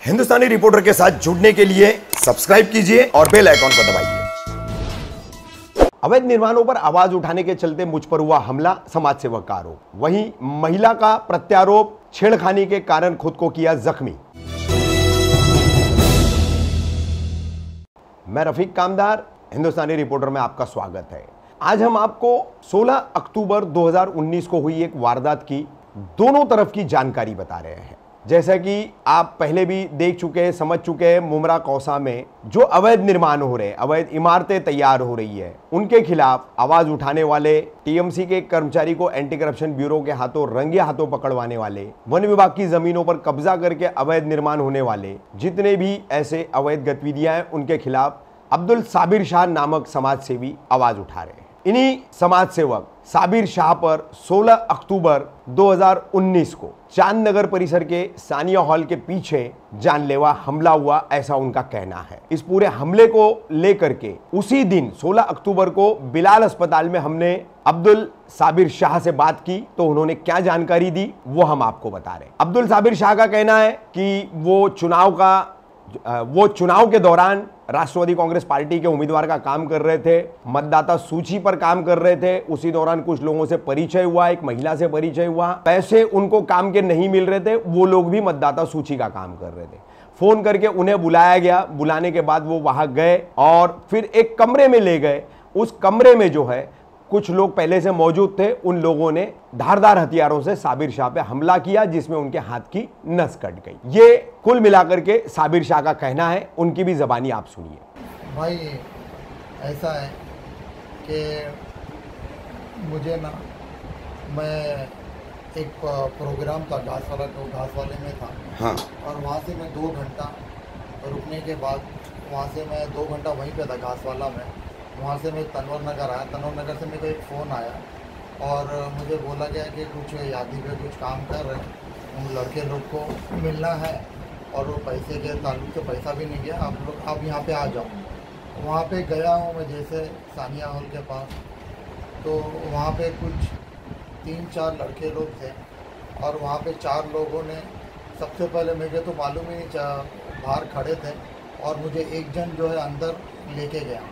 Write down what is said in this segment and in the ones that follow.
हिंदुस्तानी reporter के साथ जुड़ने के लिए सब्सक्राइब कीजिए और बेल आइकॉन को दबाइए। अवैध निर्माणों पर आवाज़ उठाने के चलते मुझ पर हुआ हमला समाज सेवक का आरोप। वहीं महिला का प्रत्यारोप, छेड़खानी के कारण खुद को किया जख्मी। मैं रफीक कामदार, हिंदुस्तानी रिपोर्टर में आपका स्वागत है। आज हम आपको 16 अक्टूबर 2019 को हुई एक वारदात की दोनों तरफ़ की जानकारी बता रहे हैं। जैसा कि आप पहले भी देख चुके हैं, समझ चुके हैं मुमरा कौसा में जो अवैध निर्माण हो रहे हैं, अवैध इमारतें तैयार हो रही है, उनके खिलाफ आवाज़ उठाने वाले, टीएमसी के कर्मचारी को एंटी करप्शन ब्यूरो के हाथों, रंगे हाथों पकड़वाने वाले, वन विभाग की जमीनों पर कब्जा करके अवैध निर्माण होने वाले, जितने भी ऐसे अवैध गतिविधियाँ हैं, उनके खिलाफ अब्दुल साबिर शाह नामक समाज सेवी आवाज़ उठा रहे हैं। इन्हीं समाज सेवक साबिर शाह पर 16 अक्टूबर 2019 को चाँद नगर परिसर के सानिया हॉल के पीछे जानलेवा हमला हुआ, ऐसा उनका कहना है। इस पूरे हमले को लेकर के उसी दिन 16 अक्टूबर को बिलाल अस्पताल में हमने अब्दुल साबिर शाह से बात की तो उन्होंने क्या जानकारी दी, वो हम आपको बता रहे अब्दुल साबिर शाह का कहना है कि वो चुनाव का वो चुनाव के दौरान राष्ट्रवादी कांग्रेस पार्टी के उम्मीदवार का काम कर रहे थे, मतदाता सूची पर काम कर रहे थे, उसी दौरान कुछ लोगों से परिचय हुआ, एक महिला से परिचय हुआ। पैसे उनको काम के नहीं मिल रहे थे, वो लोग भी मतदाता सूची का काम कर रहे थे। फ़ोन करके उन्हें बुलाया गया, बुलाने के बाद वो वहाँ गए और फिर एक कमरे में ले गए। उस कमरे में जो है कुछ लोग पहले से मौजूद थे उन लोगों ने धारदार हथियारों से साबिर शाह पे हमला किया जिसमें उनके हाथ की नस कट गई। ये कुल मिलाकर के साबिर शाह का कहना है उनकी भी जबानी आप सुनिए। भाई ऐसा है कि मुझे ना मैं एक प्रोग्राम था घास वाला तो घास वाले में था। हाँ। और वहाँ से मैं दो घंटा रुकने के बाद वहाँ से मैं दो घंटा वहीं पे था घास वाला में। वहाँ से मैं तनवर नगर आया। तनवर नगर से मेरे को एक फ़ोन आया और मुझे बोला गया कि कुछ यादी पे कुछ काम कर रहे उन लड़के लोग को मिलना है और वो पैसे के ताल्लुक से पैसा भी नहीं गया। आप लोग, आप यहाँ पे आ जाओ। वहाँ पे गया हूँ मैं जैसे सानिया हॉल के पास। तो वहाँ पे कुछ तीन चार लड़के लोग थे और वहाँ पे चार लोगों ने, सबसे पहले मुझे तो मालूम ही नहीं बाहर खड़े थे और मुझे एक जन जो है अंदर लेके गया।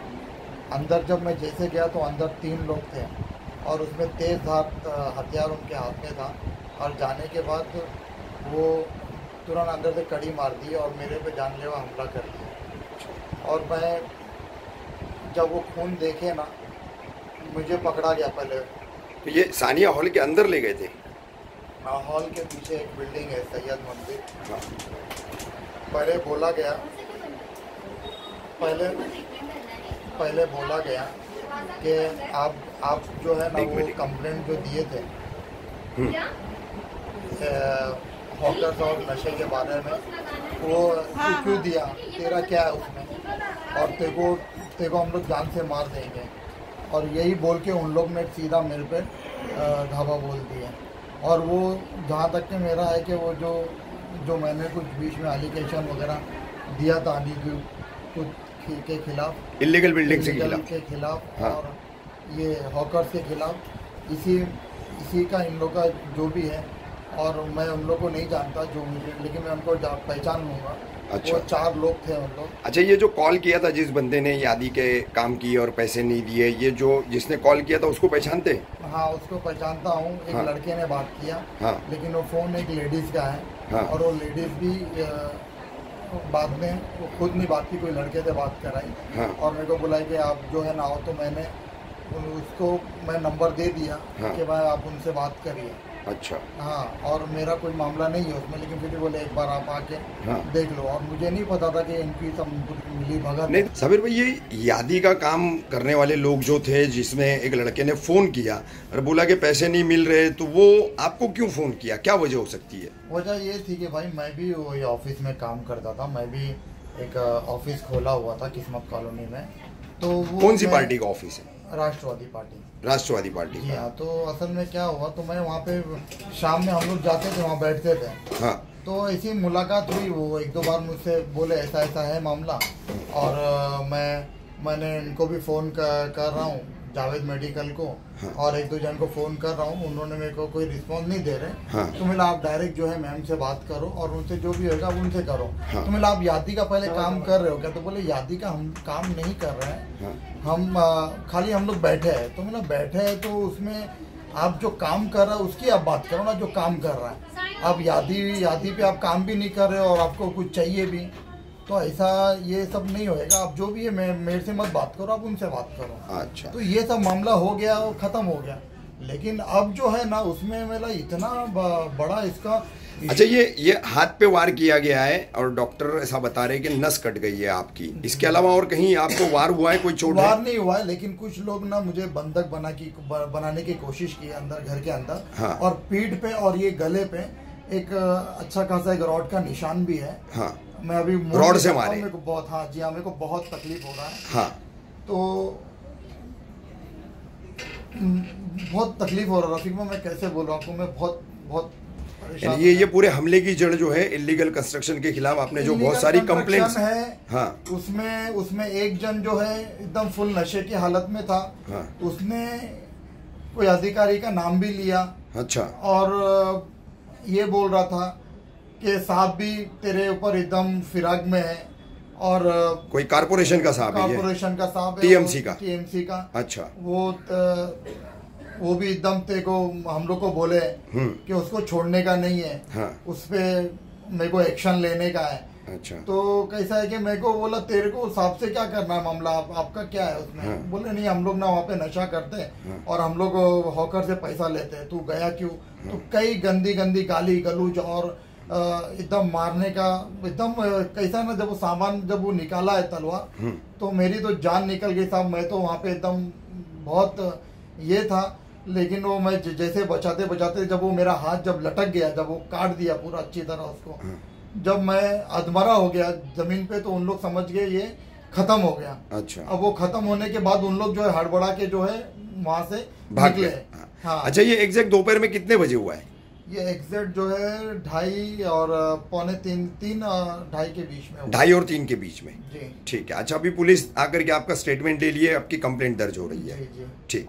अंदर जब मैं जैसे गया तो अंदर तीन लोग थे और उसमें तेज़ धार हथियार उनके हाथ में था और जाने के बाद वो तुरंत अंदर से कड़ी मार दी और मेरे पे जानलेवा हमला कर दिया। और मैं जब वो खून देखे ना मुझे पकड़ा गया पहले। तो ये सानिया हॉल के अंदर ले गए थे? हॉल के पीछे एक बिल्डिंग है सैयद मंदिर। हाँ। पहले बोला गया पहले पहले बोला गया कि आप आप जो है ना वो कंप्लेंट जो दिए थे हॉकर्स और नशे के बारे में वो हाँ, क्यों हाँ। दिया? तेरा क्या है उसमें? और तेको तेको हम लोग जान से मार देंगे। और यही बोल के उन लोग ने सीधा मेरे पे धावा बोल दिया। और वो जहाँ तक के मेरा है कि वो जो जो मैंने कुछ बीच में एलिगेशन वगैरह दिया था अली कुछ के खिलाफ। इलीगल बिल्डिंग के खिलाफ। के खिलाफ हाँ। और ये हॉकर्स के खिलाफ। इसी इसी का इन लोग का जो भी है और मैं उन लोग को नहीं जानता जो लेकिन मैं उनको पहचान लूँगा। अच्छा। वो चार लोग थे उन लोग। अच्छा ये जो कॉल किया था जिस बंदे ने यादी के काम किए और पैसे नहीं दिए ये जो जिसने कॉल किया था उसको पहचानते? हाँ उसको पहचानता हूँ। एक हाँ। लड़के ने बात किया हाँ। लेकिन वो फ़ोन एक लेडीज़ का है। हाँ। और वो लेडीज़ भी बाद में वो खुद नहीं बात की कोई लड़के से बात कराई हाँ। और मेरे को बुलाई कि आप जो है ना हो तो मैंने उसको मैं नंबर दे दिया हाँ। कि भाई आप उनसे बात करिए अच्छा। हाँ और मेरा कोई मामला नहीं है उसमें लेकिन फिर भी बोले एक बार आप आके हाँ। देख लो। और मुझे नहीं पता था कि इनकी सब मिली भगत। नहीं सबीर भाई ये यादी का काम करने वाले लोग जो थे जिसमें एक लड़के ने फ़ोन किया और बोला कि पैसे नहीं मिल रहे तो वो आपको क्यों फ़ोन किया? क्या वजह हो सकती है? वजह ये थी कि भाई मैं भी वही ऑफ़िस में काम करता था। मैं भी एक ऑफ़िस खोला हुआ था किस्मत कॉलोनी में। तो कौन सी पार्टी का ऑफ़िस है? राष्ट्रवादी पार्टी। राष्ट्रवादी पार्टी जी हाँ तो असल में क्या हुआ तो मैं वहाँ पे शाम में हम लोग जाते थे वहाँ बैठते थे। हाँ। तो ऐसी मुलाकात हुई वो एक दो बार मुझसे बोले ऐसा ऐसा है मामला। और मैं मैंने इनको भी फ़ोन कर, कर रहा हूँ। जावेद मेडिकल को हाँ। और एक दो जन को फ़ोन कर रहा हूँ उन्होंने मेरे को कोई रिस्पॉन्स नहीं दे रहे। हाँ। तो मिला आप डायरेक्ट जो है मैम से बात करो और उनसे जो भी होगा उनसे करो। हाँ। तो मिला आप यादी का पहले काम कर रहे हो क्या? तो बोले यादी का हम काम नहीं कर रहे हैं। हाँ। हम आ, खाली हम लोग बैठे हैं। तो मतलब बैठे हैं तो उसमें आप जो काम कर रहे हो उसकी आप बात करो ना जो काम कर रहा है। आप यादी यादी पे आप काम भी नहीं कर रहे हो और आपको कुछ चाहिए भी। तो ऐसा ये सब नहीं होएगा। आप जो भी है मैं मेरे से मत बात करो आप उनसे बात करो। अच्छा। तो ये सब मामला हो गया और ख़त्म हो गया। लेकिन अब जो है ना उसमें मेरा इतना बड़ा इसका अच्छा ये ये हाथ पे वार किया गया है और डॉक्टर ऐसा बता रहे हैं कि नस कट गई है आपकी। इसके अलावा और कहीं आपको वार हुआ है कोई चोट वार है नहीं हुआ है लेकिन कुछ लोग ना मुझे बंधक बना की बनाने की कोशिश की अंदर घर के अंदर। हाँ। और पीठ पे और ये गले पे एक अच्छा खासा एक रॉड का निशान भी है। हाँ। मैं अभी रॉड से मारे? मेरे को बहुत हाँ जी हाँ मेरे को बहुत तकलीफ़ हो रहा है। हाँ। तो बहुत तकलीफ़ हो रहा है रफीक भाई, मैं कैसे बोल रहा हूँ आपको? मैं बहुत बहुत ये ये पूरे हमले की जड़ जो है इलीगल कंस्ट्रक्शन के खिलाफ आपने जो बहुत सारी कंप्लेंट्स है हाँ। उसमें उसमें एक जन जो है एकदम फुल नशे की हालत में था। हाँ। उसने कोई अधिकारी का नाम भी लिया। अच्छा। और ये बोल रहा था कि साहब भी तेरे ऊपर एकदम फिराग में है और कोई कारपोरेशन का साहब है कॉर्पोरेशन का साहब TMC का। टीएमसी का अच्छा वो त, वो भी एकदम ते को हम लोग को बोले हम्म। कि उसको छोड़ने का नहीं है हाँ। उस पे मेरे को एक्शन लेने का है अच्छा तो कैसा है कि मेरे को बोला तेरे को साहब से क्या करना है मामला आप, आपका क्या है उसमें हाँ। बोले नहीं हम लोग ना वहाँ पे नशा करते हैं हाँ। और हम लोग हॉकर से पैसा लेते हैं तू गया क्यों हाँ। तो कई गंदी गंदी गाली गलूज और एकदम मारने का एकदम कैसा ना जब वो सामान जब वो निकाला है तलवार हम्म। तो मेरी तो जान निकल गई साहब मैं तो वहाँ पे एकदम बहुत ये था लेकिन वो मैं जैसे बचाते बचाते जब वो मेरा हाथ जब लटक गया जब वो काट दिया पूरा अच्छी तरह उसको जब मैं अधमरा हो गया ज़मीन पे तो उन लोग समझ गए ये खत्म हो गया। अच्छा। अब वो खत्म होने के बाद उन लोग जो है हड़बड़ा के जो है वहाँ से भाग निकले। हाँ। अच्छा ये एग्जैक्ट दोपहर में कितने बजे हुआ है? ये एग्जैक्ट जो है ढाई और पौने तीन तीन ढाई के बीच में ढाई और तीन के बीच में। जी। ठीक है अच्छा अभी पुलिस आकर के आपका स्टेटमेंट ले लिए आपकी कंप्लेंट दर्ज हो रही है। ठीक।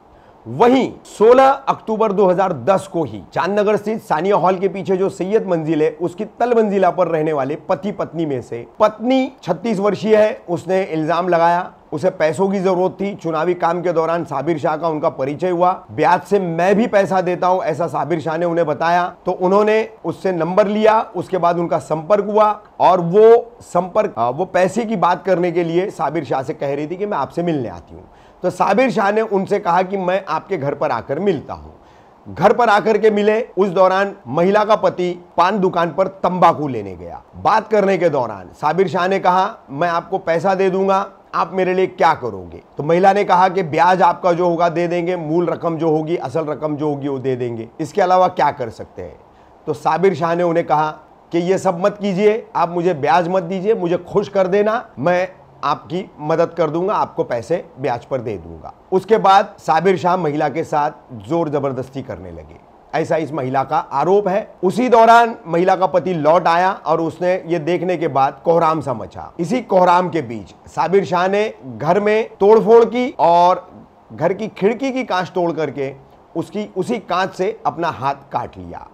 वहीं 16 अक्टूबर 2010 को ही चांदनगर स्थित सानिया हॉल के पीछे जो सैयद मंजिल है, उसकी तल मंजिला पर रहने वाले पति पत्नी में से पत्नी 36 वर्षीय है, उसने इल्ज़ाम लगाया। उसे पैसों की ज़रूरत थी। चुनावी काम के दौरान साबिर शाह का उनका परिचय हुआ। ब्याज से मैं भी पैसा देता हूँ, ऐसा साबिर शाह ने उन्हें बताया। तो उन्होंने उससे नंबर लिया, उसके बाद उनका संपर्क हुआ और वो संपर्क वो पैसे की बात करने के लिए साबिर शाह से कह रही थी कि मैं आपसे मिलने आती हूँ। तो साबिर शाह ने उनसे कहा कि मैं आपके घर पर आकर मिलता हूँ। घर पर आकर के मिले, उस दौरान महिला का पति पान दुकान पर तंबाकू लेने गया। बात करने के दौरान साबिर शाह ने कहा, मैं आपको पैसा दे दूँगा, आप मेरे लिए क्या करोगे? तो महिला ने कहा कि ब्याज आपका जो होगा दे देंगे, मूल रकम जो होगी, असल रकम जो होगी वो दे देंगे। इसके अलावा क्या कर सकते हैं? तो साबिर शाह ने उन्हें कहा कि ये सब मत कीजिए, आप मुझे ब्याज मत दीजिए, मुझे खुश कर देना, मैं आपकी मदद कर दूँगा, आपको पैसे ब्याज पर दे दूँगा। उसके बाद साबिर शाह महिला के साथ ज़ोर ज़बरदस्ती करने लगे। ऐसा इस महिला का आरोप है। उसी दौरान महिला का पति लौट आया और उसने ये देखने के बाद कोहराम सा मचा। इसी कोहराम के बीच साबिर शाह ने घर में तोड़फोड़ की और घर की खिड़की की कांच तोड़ करके उसकी, उसी कांच से अपना हाथ काट लिया।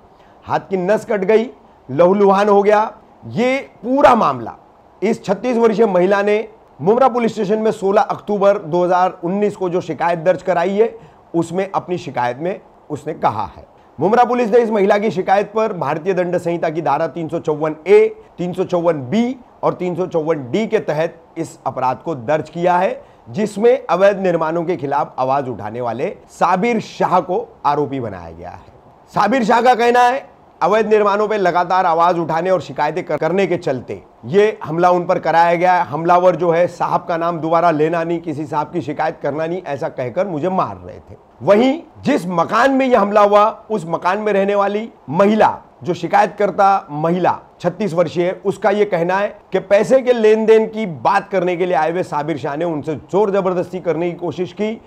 हाथ की नस कट गई, लहूलुहान हो गया। ये पूरा मामला इस 36 वर्षीय महिला ने मुमरा पुलिस स्टेशन में 16 अक्टूबर 2019 को जो शिकायत दर्ज कराई है, उसमें अपनी शिकायत में उसने कहा है। मुमरा पुलिस ने इस महिला की शिकायत पर भारतीय दंड संहिता की धारा तीन ए, तीन बी और तीन डी के तहत इस अपराध को दर्ज किया है, जिसमें अवैध निर्माणों के खिलाफ आवाज़ उठाने वाले साबिर शाह को आरोपी बनाया गया है। साबिर शाह का कहना है अवैध निर्माणों पर लगातार आवाज़ उठाने और शिकायतें करने के चलते ये हमला उन पर कराया गया हमलावर जो है, साहब का नाम दोबारा लेना नहीं, किसी साहब की शिकायत करना नहीं, ऐसा कहकर मुझे मार रहे थे। वहीं जिस मकान में यह हमला हुआ, उस मकान में रहने वाली महिला, जो शिकायत करता महिला 36 वर्षीय है उसका यह कहना है कि पैसे के लेन देन की बात करने के लिए आए हुए साबिर शाह ने उनसे ज़ोर ज़बरदस्ती करने की कोशिश की।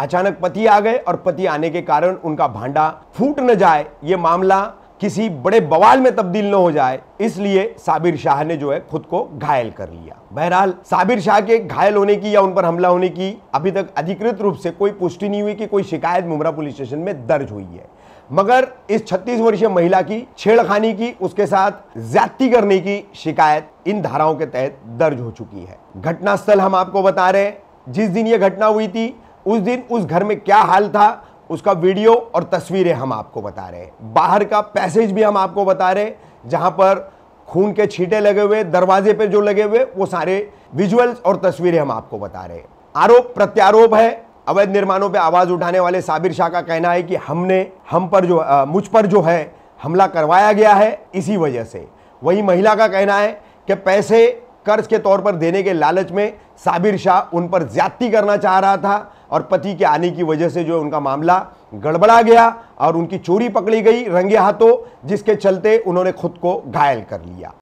अचानक पति आ गए और पति आने के कारण उनका भांडा फूट न जाए, ये मामला किसी बड़े बवाल में तब्दील न हो जाए, इसलिए साबिर शाह ने जो है खुद को घायल कर लिया। बहरहाल, साबिर शाह के घायल होने की या उन पर हमला होने की अभी तक अधिकृत रूप से कोई पुष्टि नहीं हुई कि कोई शिकायत मुमरा पुलिस स्टेशन में दर्ज हुई है। मगर इस 36 वर्षीय महिला की छेड़खानी की, उसके साथ ज्यादती करने की शिकायत इन धाराओं के तहत दर्ज हो चुकी है। घटनास्थल हम आपको बता रहे हैं। जिस दिन यह घटना हुई थी, उस दिन उस घर में क्या हाल था उसका वीडियो और तस्वीरें हम आपको बता रहे हैं। बाहर का पैसेज भी हम आपको बता रहे हैं जहाँ पर खून के छींटे लगे हुए दरवाजे पे जो लगे हुए वो सारे विजुअल्स और तस्वीरें हम आपको बता रहे हैं। आरोप प्रत्यारोप है। अवैध निर्माणों पे आवाज़ उठाने वाले साबिर शाह का कहना है कि हमने हम पर जो आ, मुझ पर जो है हमला करवाया गया है इसी वजह से। वही महिला का कहना है कि पैसे कर्ज के तौर पर देने के लालच में साबिर शाह उन पर ज्यादती करना चाह रहा था। और पति के आने की वजह से जो उनका मामला गड़बड़ा गया और उनकी चोरी पकड़ी गई रंगे हाथों, जिसके चलते उन्होंने खुद को घायल कर लिया।